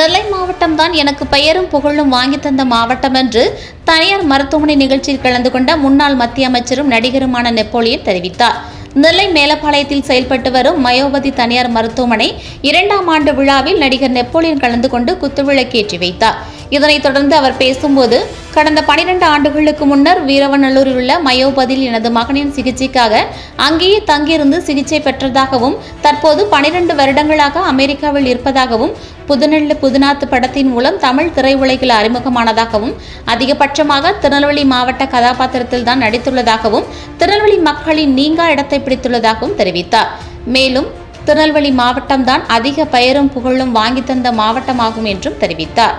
நெல்லை மாவட்டம் தான் எனக்கு பெயரும் புகழும் வாங்கி தந்த மாவட்டம் என்று தனியார் மருத்துவமனை நிகழ்ச்சியில் கலந்து கொண்ட முன்னாள் மத்திய அமைச்சரும் நடிகருமான நெப்போலியன் தெரிவித்தார். நெல்லை மேலப்பாளையத்தில் செயல்பட்டு வரும் மயோபதி தனியார் மருத்துவமனை இரண்டாம் ஆண்டு விழாவில் நடிகர் நெப்போலியன் கலந்து கொண்டு குத்துவிளக்கேற்றி வைத்தார். இதனைத் தொடர்ந்து அவர் பேசும்போது கடந்த பனிரெண்டு ஆண்டுகளுக்கு முன்னர் வீரவநல்லூரில் உள்ள மயோபதியில் எனது மகனின் சிகிச்சைக்காக அங்கேயே தங்கியிருந்து சிகிச்சை பெற்றதாகவும் தற்போது பனிரெண்டு வருடங்களாக அமெரிக்காவில் இருப்பதாகவும் புதுநெல்லு புதுநாத்து படத்தின் மூலம் தமிழ் திரையுலகில் அறிமுகமானதாகவும் அதிகபட்சமாக திருநெல்வேலி மாவட்ட கதாபாத்திரத்தில் தான் நடித்துள்ளதாகவும் திருநெல்வேலி மக்களின் நீங்கா இடத்தை பிடித்துள்ளதாகவும் தெரிவித்தார். மேலும் திருநெல்வேலி மாவட்டம்தான் அதிக பெயரும் புகழும் வாங்கி தந்த மாவட்டமாகும் என்றும் தெரிவித்தார்.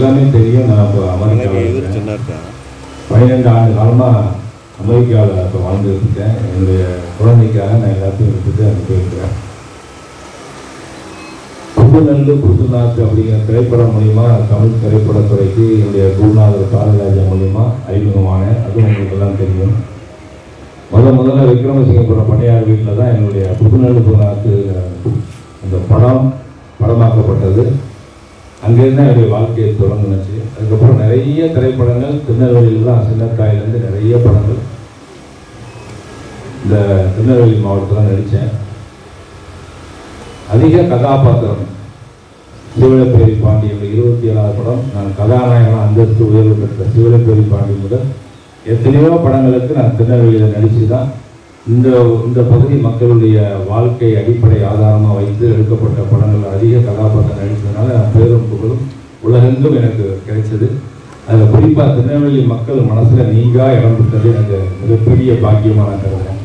எல்லாமே தெரியும். நான் இப்போ அமெரிக்காவில் பன்னிரெண்டு ஆண்டு காலமாக அமெரிக்காவில் இப்போ வாழ்ந்துட்டு இருக்கேன். என்னுடைய குழந்தைக்காக நான் எல்லாத்தையும் விட்டுட்டு அங்கே போயிருக்கிறேன். புதுநெல்லு புதுநாத்து அப்படிங்கிற திரைப்படம் மூலிமா தமிழ் திரைப்படத்துறைக்கு என்னுடைய குருநாதர் பாரதிராஜா மூலிமா அறிமுகமானேன். அதுவும் உங்களுக்கு எல்லாம் தெரியும். முத முதல்ல விக்ரமசிங்கபுரம் பணியார் வீட்டில் தான் என்னுடைய புதுநெல்லு புதுநாத்து அந்த படம் படமாக்கப்பட்டது. அங்கேருந்து என்னுடைய வாழ்க்கையை தொடங்குனுச்சு. அதுக்கப்புறம் நிறைய திரைப்படங்கள் திருநெல்வேலியில் சின்னத்தாயிலேருந்து நிறைய படங்கள். இந்த திருநெல்வேலி மாவட்டத்தில் நடித்தேன். அதிக கதாபாத்திரம். சிவலப்பேரி பாண்டியன் இருபத்தி ஏழாவது படம். நான் கதாநாயகனாக அந்தஸ்து உயர்வு பெற்ற சிவலப்பேரி பாண்டி முதல் எத்தனையோ படங்களுக்கு நான் திருநெல்வேலியில் நடித்து தான் இந்த இந்த பகுதி மக்களுடைய வாழ்க்கை அடிப்படை ஆதாரமாக வைத்து எடுக்கப்பட்ட படங்கள் அதிக கதாபாத்திரம் நடித்ததுனால பேரும் புகழும். உலகெங்கும் எனக்கு கிடைச்சது. அதில் குறிப்பாக திருநெல்வேலி மக்கள் மனசில் நீங்கா இடம் பெற்றது எனக்கு மிகப்பெரிய பாக்கியமாக நான்